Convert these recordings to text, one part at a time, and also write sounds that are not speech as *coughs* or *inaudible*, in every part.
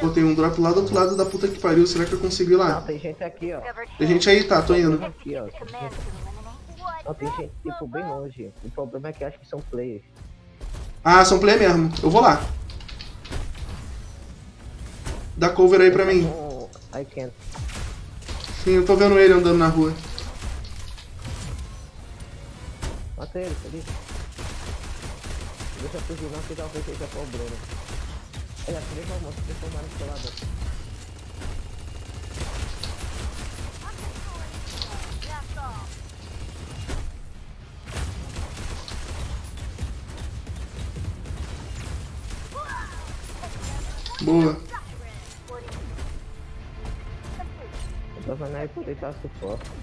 Pô, tem um drop lá do outro lado da puta que pariu. Será que eu consigo ir Não, lá? tem gente aqui, ó. Tem gente aí, tá, tô indo. Aqui, ó. Não, tem gente, tipo, bem longe. O problema é que acho que são players. Ah, são play mesmo. Eu vou lá. Dá cover aí pra mim. I can't. Sim, eu tô vendo ele andando na rua. Mata ele, tá ali. Deixa eu fugir não, que talvez seja só o Bruno. Olha, três irmãos se transformaram no seu lado. Boa. Eu tô vendo aí por deixar suporte.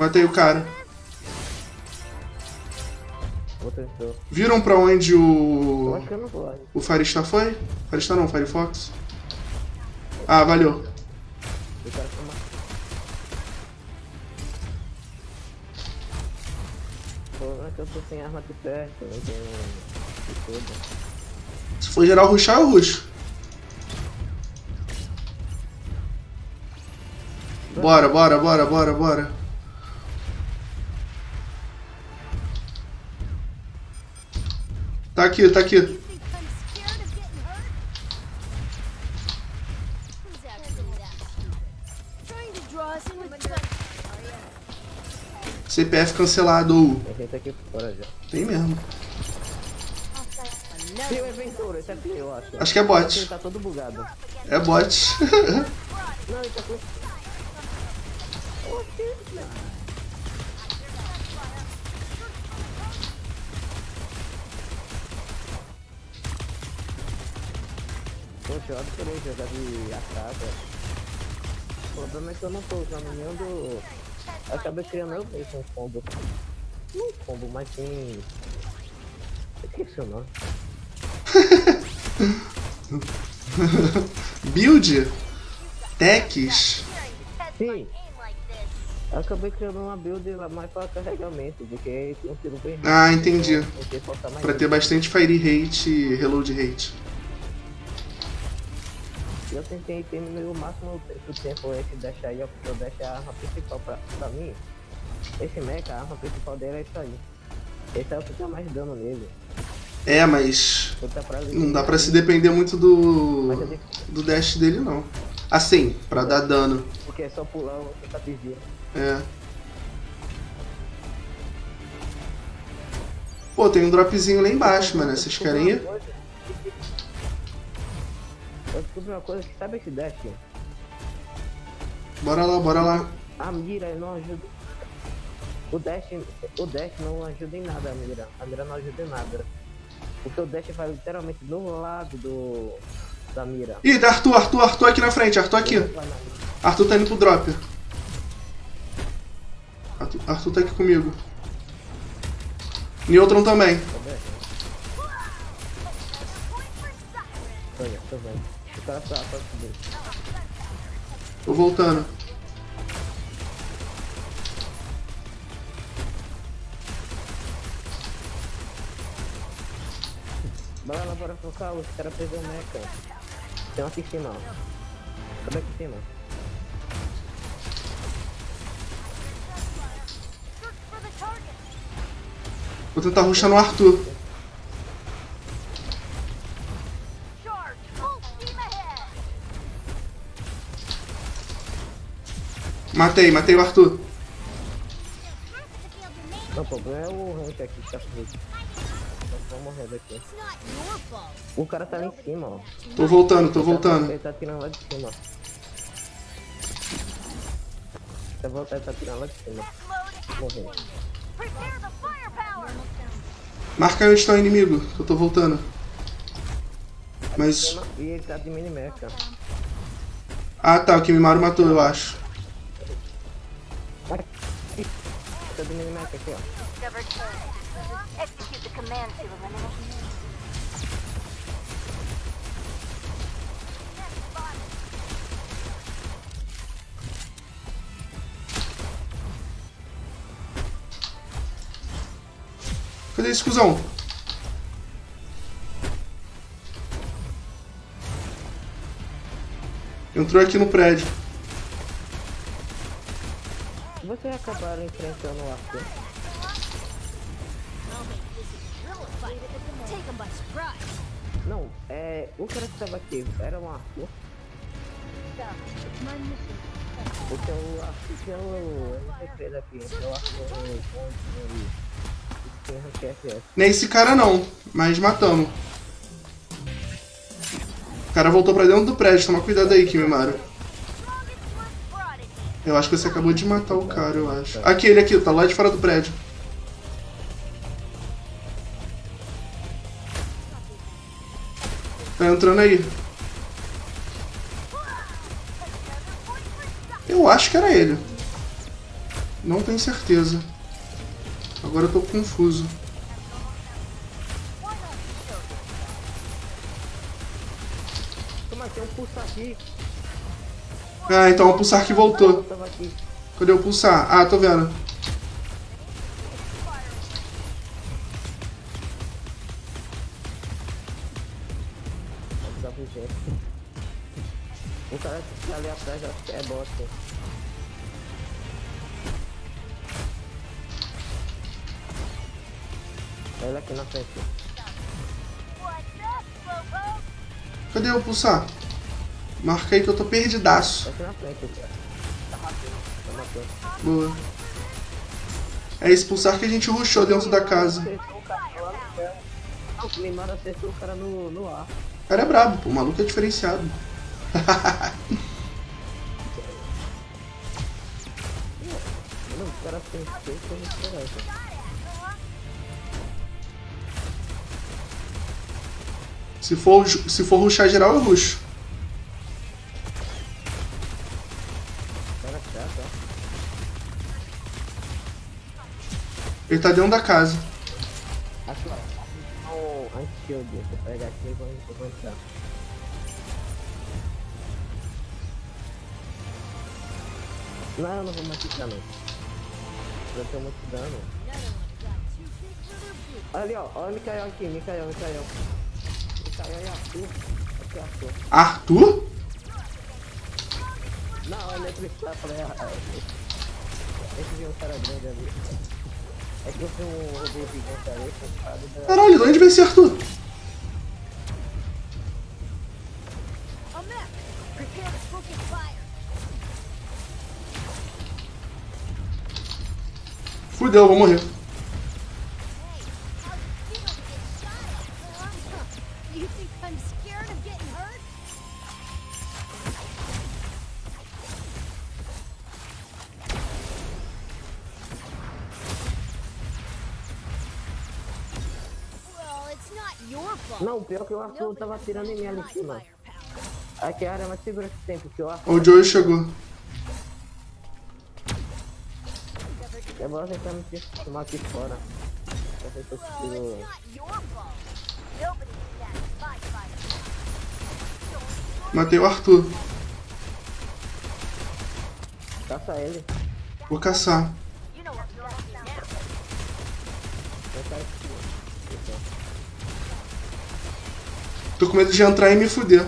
Matei o cara. Viram pra onde Eu o. acho que eu não vou. O Farista foi? Farista não, Firefox. Ah, valeu. Problema é eu tô sem arma de perto, eu tenho. Se for geral ruxar, eu ruxo. Bora, bora, bora, bora, bora. Aqui, tá aqui. CPF cancelado. Tem gente aqui fora já. Tem mesmo. Acho. Que é bot. tá todo bugado. É bot. *laughs* Não, ele tá adorei jogar de atrás. O problema é que eu não tô usando nenhum do... Eu acabei criando eu mesmo um combo. Não um combo, mas sim... Esqueci o nome. *laughs* Build. Techs. Sim. Eu acabei criando uma build mais para carregamento, porque tem um tiro bem. Ah, entendi. Pra ter bastante fire rate e reload rate. Eu tentei terminar o máximo do tempo esse dash aí, ó, porque eu deixo a arma principal pra, pra mim. Esse mecha, a arma principal dele é isso aí. Esse é o que dá mais dano nele. É, mas não dá pra se depender muito do do dash dele não. Assim, pra dar dano. Porque é só pular você tá desvia. É. Pô, tem um dropzinho lá embaixo, mano. Vocês querem ir? Eu descobri uma coisa que sabe esse dash? Bora lá, bora lá. A mira não ajuda. O dash, o dash não ajuda em nada a mira. A mira não ajuda em nada. Porque o dash vai literalmente do lado do da mira. Ih, Arthur, Arthur, Arthur aqui na frente, Arthur aqui. Arthur tá indo pro drop. Arthur, Arthur tá aqui comigo. Neutron também. Tá? Tô vendo, tô vendo. O cara tá, tá subindo. Tô voltando. Bora lá, bora focar, os caras o mecha. Tem um aqui em cima, ó. Cadê aqui em cima? Vou tentar rushar no Arthur. Matei, matei o Arthur. Não, o problema é o rank aqui que tá. Nós vamos morrer daqui. O cara tá lá em cima, ó. Tô voltando, tô voltando. Ele tá tirando lá de cima. Tá voltando, ele tá tirando lá de cima. Morreu. Marca onde está o inimigo, que eu tô voltando. Mas. E ele tá de mini mecha. Ah tá, o Kimimaru matou, eu acho. Tá de mini mecha aqui, ó. Execute the command to eliminate. Cadê esse cuzão? Entrou aqui no prédio. Vocês acabaram enfrentando o Arthur. Não, é. O cara que tava aqui era um Arthur. Porque o Arthur que o. Eu não aqui. É o Arthur onde tem rank FS. Não é esse cara não, mas matamos. O cara voltou pra dentro do prédio, toma cuidado aí, Kimimaro. Eu acho que você acabou de matar o cara, eu acho. Aqui, ele aqui, tá lá de fora do prédio. Tá entrando aí. Eu acho que era ele. Não tenho certeza. Agora eu tô confuso. Toma aqui, um pulsar aqui. Ah, então o pulsar que voltou. Cadê o pulsar? Ah, tô vendo. O cara que tá ali atrás é bosta. Olha aqui na frente. Cadê o pulsar? Marca aí que eu tô perdidaço. Tá. Boa. É esse pulsar que a gente rushou dentro da casa. O o Neymar acertou o cara no, no ar. O cara é brabo, pô. O maluco é diferenciado. Se for, se for rushar geral, eu ruxo. Chato, ó. Ele tá dentro da casa. Aqui, ó. Não, anti-shield. Você pega aqui e vai avançar. Não, eu não vou machucar não. Eu tenho muito dano. Ali, ó. Olha o Mikael aqui. Mikael, Mikael. Mikael e Arthur. Aqui, Arthur. Arthur? Não, ele é cristal. Falei, ah, ah, esse viu um cara grande ali. É que eu fui um robô gigante ali, da... Caralho, de onde veio esse Arthur? Fudeu, eu vou morrer. You Não, pior que o Arthur tava atirando em mim ali em cima. Aqui a área mais segura que tem, porque o Arthur... O Joey chegou. É bom tentar me tomar aqui fora. Pra ver se eu consigo... Matei o Arthur. Caça ele. Vou caçar. You know Tô com medo de entrar e me fuder.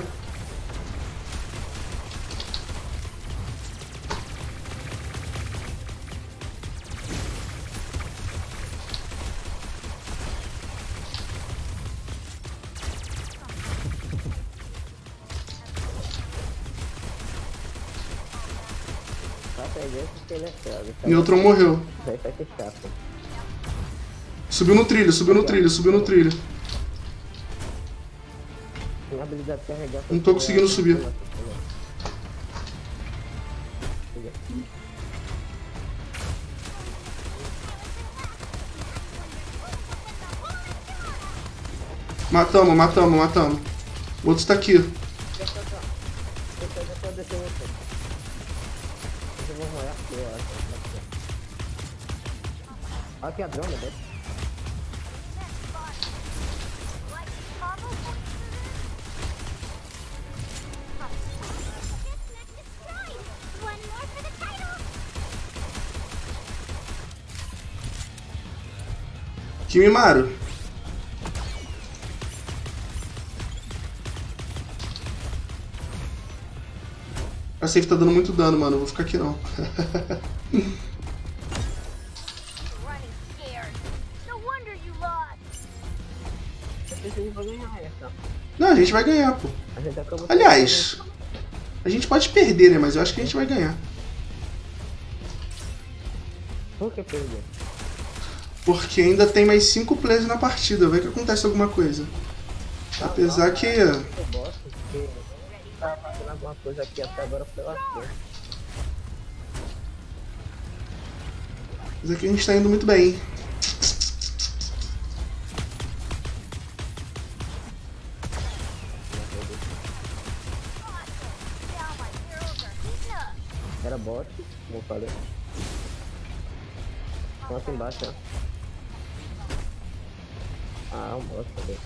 Neutron morreu. Subiu no trilho, subiu no trilho, subiu no trilho. Tem a habilidade de carregar... Não tô conseguindo subir. Matamos, matamos, matamos. O outro tá aqui. Aqui. Aqui a drone, né? Title. Kimimaro. A safe tá dando muito dano, mano. Eu vou ficar aqui não. Não, a gente vai ganhar, pô. Aliás, a gente pode perder, né? Mas eu acho que a gente vai ganhar. Por que perder? Porque ainda tem mais 5 players na partida. Vai que acontece alguma coisa. Apesar que. Eu gosto porque tava fazendo alguma coisa aqui até agora pela. Apesar que a gente tá indo muito bem. Era bot, como eu falei. Nossa, embaixo, ó. Ah, um bot também.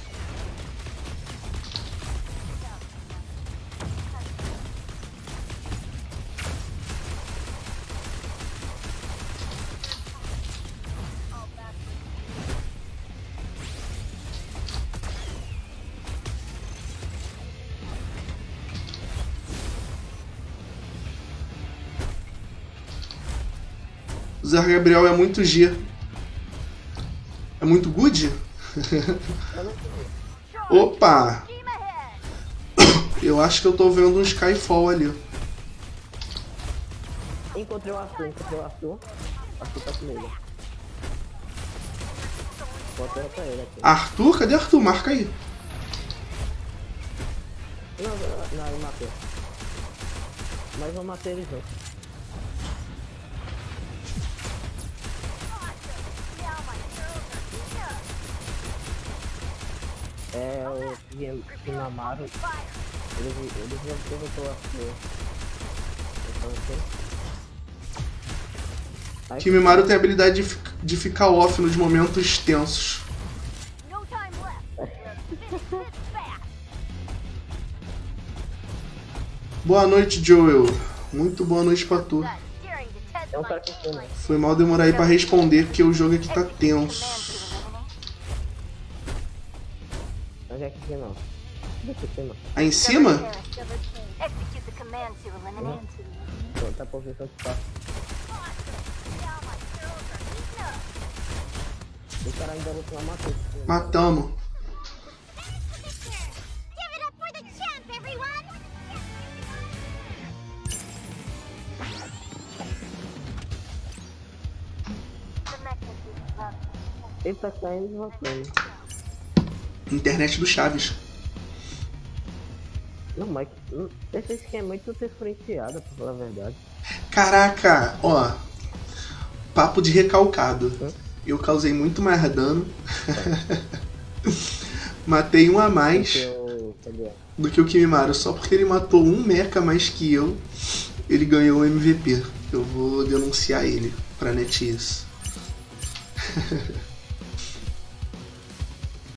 Zé Gabriel é muito G. É muito good? *laughs* Opa! *coughs* Eu acho que eu tô vendo um Skyfall ali. Encontrei o Arthur, encontrei o Arthur. Arthur tá comigo. Bota ela pra ele aqui. Arthur? Cadê Arthur? Marca aí. Não, não, não, eu matei. Mas eu matei ele junto. É o Kinamaro. Ele, ele já perguntou a Arthur. Então, assim. Tem a habilidade de, fi- de ficar off nos momentos tensos. *laughs* Boa noite, Joel. Muito boa noite pra tu. Fome. Foi mal demorar aí pra responder, porque o jogo aqui tá tenso. Aqui ter, mano. Aí em cima? Execute the command to eliminate. Pô, Tá por heating up. O cara ainda tinha matado. Matamos. Ele tá caindo e voltando. Internet do Chaves. Não, mas esse skin é muito diferenciado, pra falar a verdade. Caraca, ó. Papo de recalcado. Eu causei muito mais dano. *laughs* Matei um a mais. Cadê? do que o Kimimaro. Só porque ele matou um mecha mais que eu, ele ganhou o MVP. Eu vou denunciar ele pra NetEase. *laughs*